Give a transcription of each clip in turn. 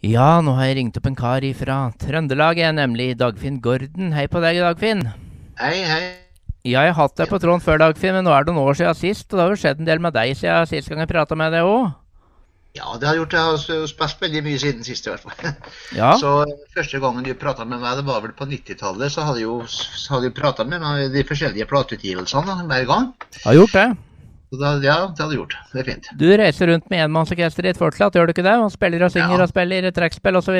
Ja, nå har jeg ringt opp en kar fra Trøndelag, nemlig Dagfinn Gordon. Hei på deg, Dagfinn. Hei, hei. Ja, jeg har hatt deg på tråden før, Dagfinn, men nå er det noen år siden sist. Og det har jo skjedd en del med deg siden sist gang jeg prata med deg òg. Ja, det har gjort. Jeg har spilt veldig mye siden sist, i hvert fall. Ja. Så første gangen du prata med meg, det var vel på 90-tallet, så hadde du prata med meg de forskjellige plateutgivelsene hver gang. Jeg Har gjort det. Så da, ja, det hadde du gjort. Det er fint. Du reiser rundt med enmannsorkester ditt fortsatt, gjør du ikke det? Og spiller og synger Ja. og spiller trekkspill osv.?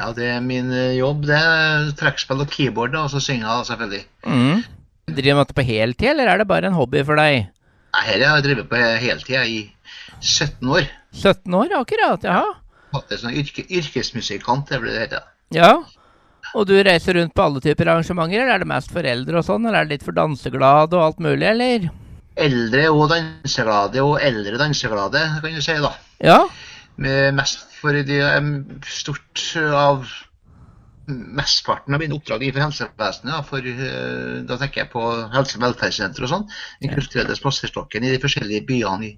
Ja, det er min eh, jobb. Det er trekkspill og keyboard, og så synger jeg selvfølgelig. Mm. Driver med dette på heltid, eller er det bare en hobby for deg? Nei, Her har jeg drevet på heltid i 17 år. 17 år, akkurat? Jaha. Det som yrke, yrkesmusikant, det blir det hete. Ja. Og du reiser rundt på alle typer arrangementer, eller er det mest for eldre og sånn, eller er det litt for danseglade og alt mulig, eller? Eldre og danseglade, og eldre danseglade, kan du si, da. Ja. Med mest for de er stort av Mesteparten av mine oppdrag innenfor helsevesenet, da, for, eh, da tenker jeg på helse- og velferdssenter og sånn, den kulturelle spaserstokken i de forskjellige byene i,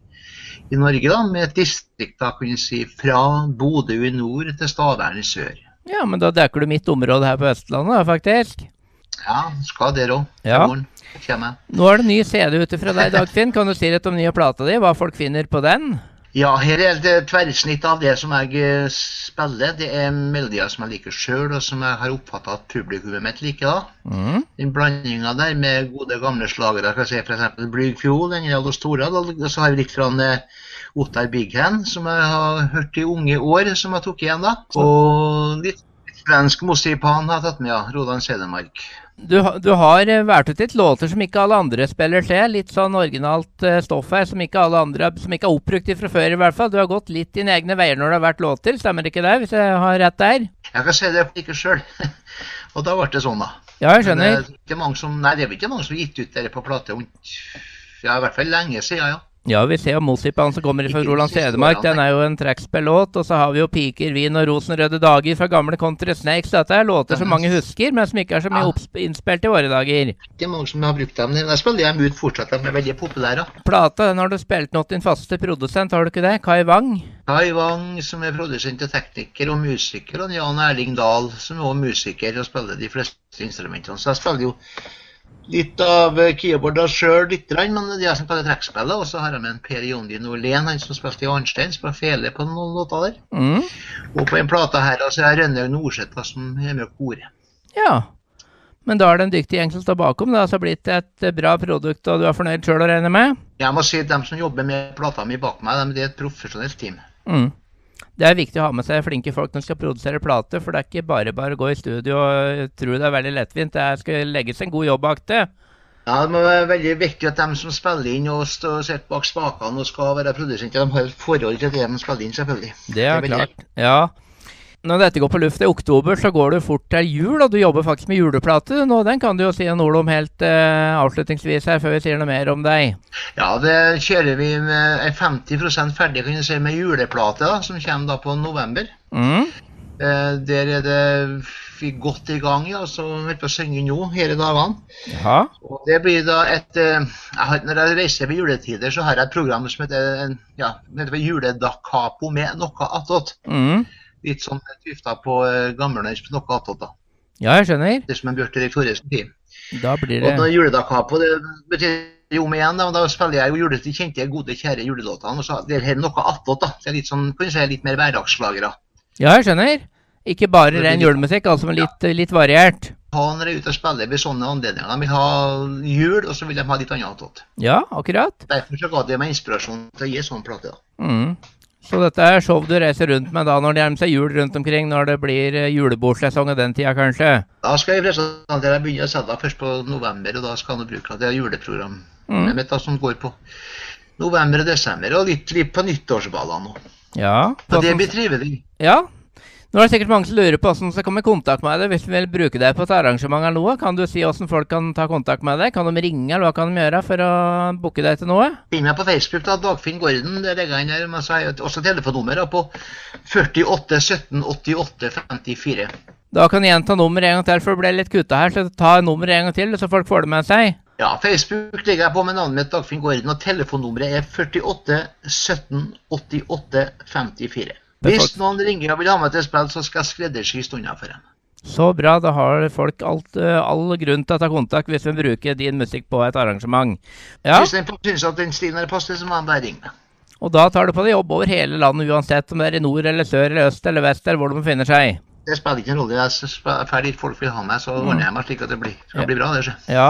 i Norge, da, med et distrikt da, kan jeg si, fra Bodø i nord til Stavern i sør. Ja, men da dekker du mitt område her på Østlandet, faktisk. Ja, skal der òg. Ja. Nå er det ny CD ute fra deg, Dagfinn. Kan du si litt om nye plata di? Hva folk finner på den? Ja, her er det et tverrsnitt av det som jeg eh, spiller. Det er melodier som jeg liker sjøl, og som jeg har oppfatta at publikummet mitt liker. da. Mm. Den blandinga der med gode, gamle slagere, jeg si f.eks. Blyg den er alle store. Og så har vi litt fra en, eh, Ottar Bighen, som jeg har hørt i unge år, som jeg tok igjen da. Og litt svensk mossipan har jeg tatt med, ja. Rodan Sedemark. Du, du har eh, valgt ut litt låter som ikke alle andre spiller til. Litt sånn originalt eh, stoff her som ikke alle andre som ikke er oppbrukt fra før, i hvert fall. Du har gått litt dine egne veier når det har vært låter, stemmer ikke det? Hvis jeg har rett der? Jeg kan si det ikke sjøl. og da ble det sånn, da. Ja, jeg Men skjønner. Det er ikke mange som, nei, det er vel ikke mange som har gitt ut dette på plate. Ja, i hvert fall lenge siden, ja. Ja, vi ser jo Mossipan som kommer fra Roland Sedemark. Den er jo en trekkspillåt. Og så har vi jo Piker, Vin og Rosenrøde dager fra gamle Country Snakes. Dette er låter som mange husker, men som ikke er så mye innspilt i våre dager. Ikke mange som har brukt dem. men Jeg spiller dem ut fortsatt. De er veldig populære. Plata den har du spilt nå til din faste produsent, har du ikke det? Kai Wang? Kai Wang, som er produsent og tekniker og musiker, og Jan Erling Dahl, som er også musiker og spiller de fleste instrumentene. Så jeg spiller jo litt av eh, keyboarda sjøl, litt, men de som kaller trekkspillet. Og så har jeg med en Per Jondi Norlén, han som spilte i Arnstein, spiller fele på noen låter der. Mm. Og på en plate her så er Rønnaug Norseth som er med og korer. Ja. Men da er det en dyktig gjeng som står bakom. Det har altså blitt et eh, bra produkt, og du er fornøyd sjøl å regne med? Jeg må si at de som jobber med plata mi bak meg, de, det er et profesjonelt team. Mm. Det er viktig å ha med seg flinke folk når de skal produsere plate, for det er ikke bare bare å gå i studio og tro det er veldig lettvint. Det er- skal legges en god jobb bak det. Ja, Det må være veldig viktig at de som spiller inn og sitter bak spakene og skal være produsenter, de har et forhold til det de spiller inn, selvfølgelig. Det er veldig- klart. Ja. Når dette går på luft i oktober, så går det fort til jul, og du jobber faktisk med juleplate nå. Den kan du jo si noe ord om helt eh, avslutningsvis her, før vi sier noe mer om deg. Ja, det kjører vi med er 50% ferdig kan du si, med juleplate, da, som kommer da på november. Mm. Eh, der er det vi godt i gang, ja, så vi holder på å synge nå hele dagene. Ja. Og det blir da et eh, jeg har, Når jeg reiser ved juletider, så har jeg et program som heter, en- ja, heter Juledakapo med noe attåt. Mm. Litt sånn tufta på uh, gammelnorsk noe attåt, da. Ja, jeg skjønner. Det som en Bjørn Erik Thoresen sier. Da blir Og det når juledakapo, det betyr jo om igjen, da, og da spiller jeg jo jule, de kjente, gode, kjære julelåtene. Og så det er det noe attåt, da. Det er litt sånn, kan si, litt mer hverdagsslagere. Ja, jeg skjønner. Ikke bare ren julemusikk, altså, men litt, litt variert. Ha når jeg er ute og spiller ved sånne anledninger. De vil ha jul, og så vil de ha litt annet attåt. Ja, akkurat. Derfor så ga det meg inspirasjon til å gi sånn plate. da. Mm. Så dette er show du reiser rundt med da når det nærmer seg jul rundt omkring, når det blir eh, julebordsesong i den tida, kanskje? Da skal jeg presentere, jeg begynner å selge først på november, og da skal jeg bruke det juleprogram Mm. mitt da, som går på november og desember, og litt, litt på nyttårsballene nå. Ja. Det blir trivelig. Ja. Nå er det sikkert mange som lurer på hvordan de skal komme i kontakt med deg hvis de vil bruke deg på et arrangement eller noe. Kan du si hvordan folk kan ta kontakt med deg? Kan de ringe, eller hva kan de gjøre for å booke deg til noe? Finn meg på Facebook, da, Dagfinn Gordon. Det legger jeg inn her. Men så har jeg også telefonnummer på 48 17 88 54. Da kan jeg gjenta nummeret en gang til, for det ble litt kutta her. Så ta nummeret en gang til, så folk får det med seg. Ja, Facebook legger jeg på med navnet mitt Dagfinn Gordon, og telefonnummeret er 48 17 88 54. Hvis noen ringer og vil ha meg til spill, så skal jeg skreddersy stunder for dem. Så bra, da har folk alt, eh, all grunn til å ta kontakt hvis vi bruker din musikk på et arrangement. Ja, Hvis de syns at den stilen her passer, så må han bare ringe meg. Og da tar du på deg jobb over hele landet, uansett om det er i nord eller sør eller øst eller vest eller hvor de befinner seg. Det spiller ikke noen rolle. Jeg er ferdig, folk vil ha meg, så ordner jeg meg slik at det blir, skal bli bra. det skjer. Ja.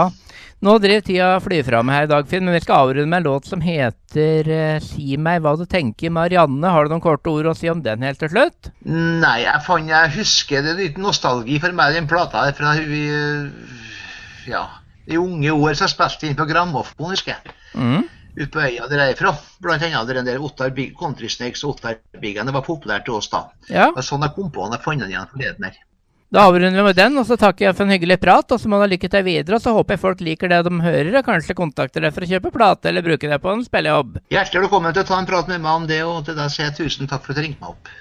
Nå driver tida fly fra meg her, i dag, Finn, men vi skal avrunde med en låt som heter uh, Si meg hva du tenker, Marianne. Har du noen korte ord å si om den helt til slutt? Nei, jeg fant jeg husker det er litt nostalgi for meg, den plata der fra vi Ja, i unge år så spilte vi inn på grammofon, husker jeg. Mm. Ute på øya der jeg er fra. Blant annet der, der Ottar Big, Country Snakes og Ottar Biggen. Det var populært til oss da. Ja, Det var sånn jeg kom på den. Jeg fant den igjen forleden her. Da avrunder vi med den, og så takker jeg for en hyggelig prat. Og så må du ha lykke til videre, og så håper jeg folk liker det de hører, og kanskje kontakter deg for å kjøpe plate eller bruke det på en spillejobb. Hjertelig velkommen til å ta en prat med meg om det, og til deg sier jeg tusen takk for at du ringte meg opp.